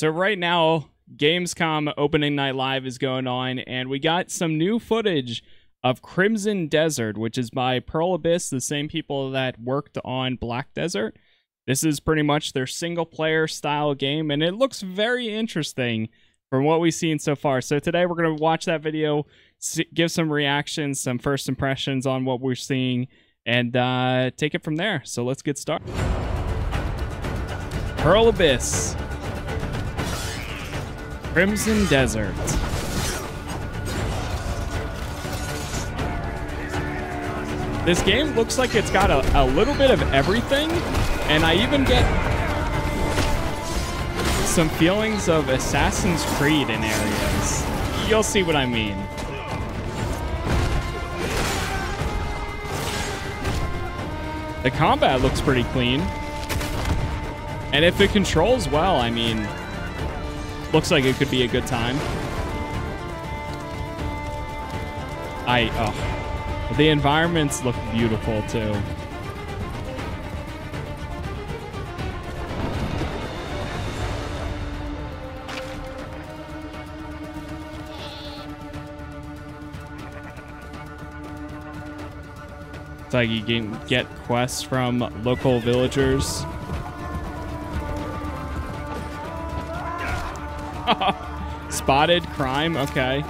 So right now, Gamescom opening night live is going on, and we got some new footage of Crimson Desert, which is by Pearl Abyss, the same people that worked on Black Desert. This is pretty much their single player style game, and it looks very interesting from what we've seen so far. So today we're going to watch that video, give some reactions, some first impressions on what we're seeing, and uh, take it from there. So let's get started. Pearl Abyss. Crimson Desert. This game looks like it's got a, a little bit of everything, and I even get some feelings of Assassin's Creed in areas. You'll see what I mean. The combat looks pretty clean. And if it controls well, I mean, looks like it could be a good time. I, oh, the environments look beautiful too. It's like you can get quests from local villagers. Spotted crime. Okay.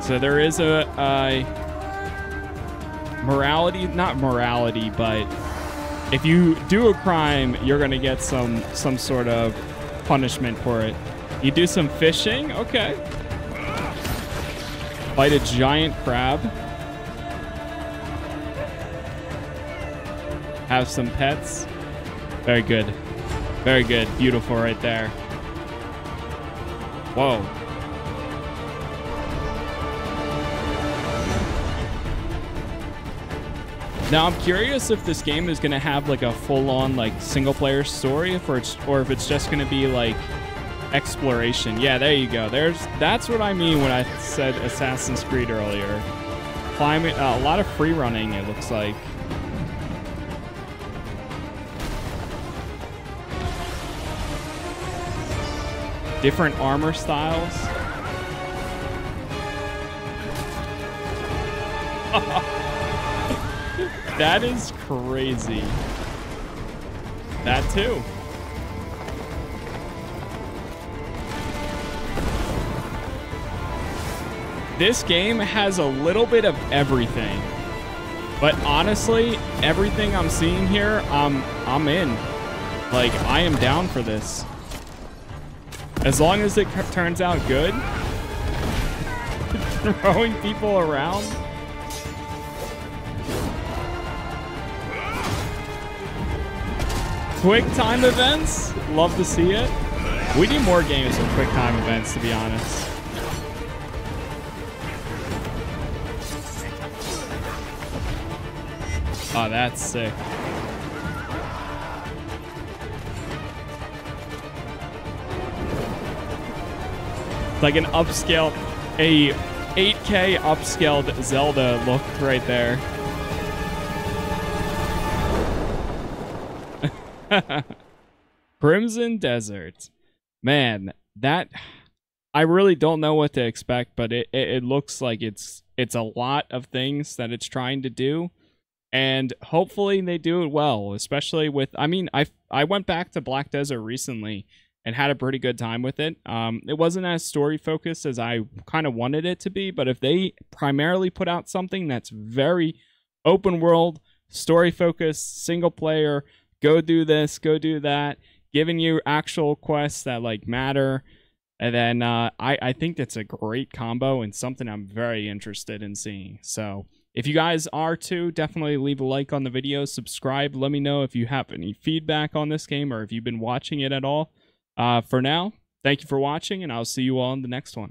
So there is a, a morality, not morality, but if you do a crime, you're gonna get some some sort of punishment for it. You do some fishing. Okay. Fight a giant crab. have some pets. Very good. Very good. Beautiful right there. Whoa. Now I'm curious if this game is gonna have like a full-on like single-player story, if it's or if it's just gonna be like exploration. Yeah, there you go. There's that's what I mean when I said Assassin's Creed earlier. Climbing, uh, a lot of free running. It looks like. Different armor styles. that is crazy. That too. This game has a little bit of everything. But honestly, everything I'm seeing here, I'm I'm in. Like I am down for this. As long as it turns out good, throwing people around. Quick time events, love to see it. We need more games with quick time events, to be honest. Oh, that's sick. Like an upscale, a 8K upscaled Zelda look right there. Crimson Desert. Man, that I really don't know what to expect, but it, it, it looks like it's it's a lot of things that it's trying to do. And hopefully they do it well, especially with I mean, I I went back to Black Desert recently and had a pretty good time with it. Um, it wasn't as story focused as I kind of wanted it to be, but if they primarily put out something that's very open world, story focused, single player, go do this, go do that, giving you actual quests that like matter. And then uh, I, I think that's a great combo and something I'm very interested in seeing. So if you guys are too, definitely leave a like on the video, subscribe. Let me know if you have any feedback on this game or if you've been watching it at all. Uh, for now, thank you for watching, and I'll see you all in the next one.